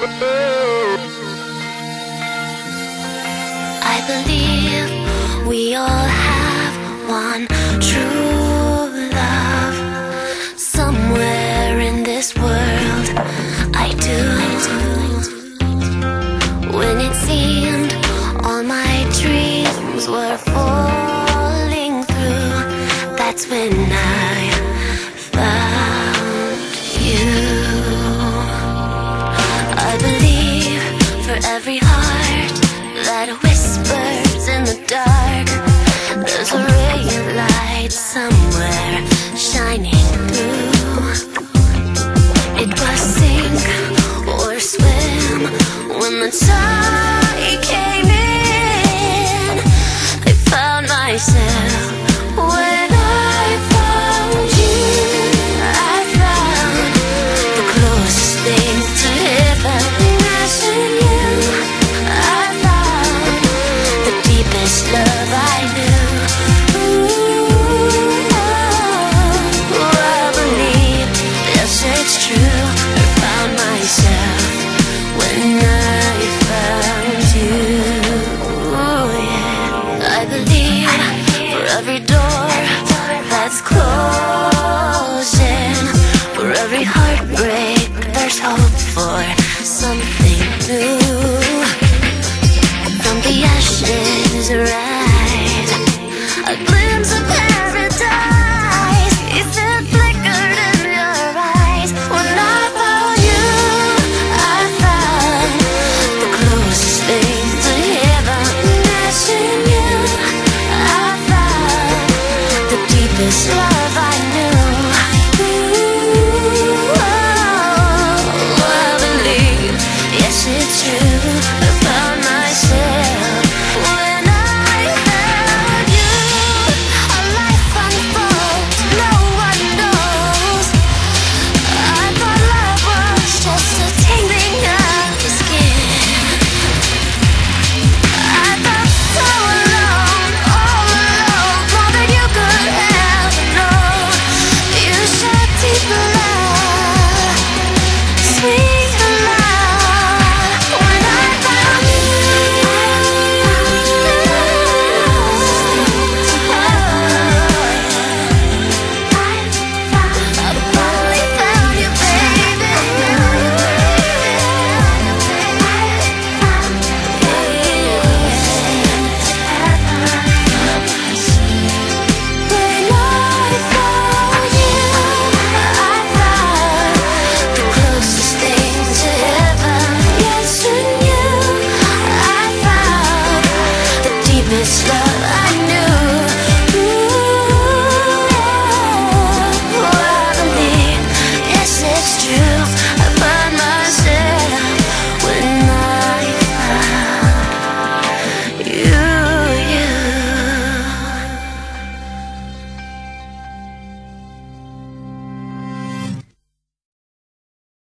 I believe we all have one true love somewhere in this world. I do. When it seemed all my dreams were falling through, that's when I. every heart that whispers in the dark, there's a ray of light somewhere shining through. It was sink or swim when the tide every door that's closing, for every heartbreak, there's hope for something new. stop.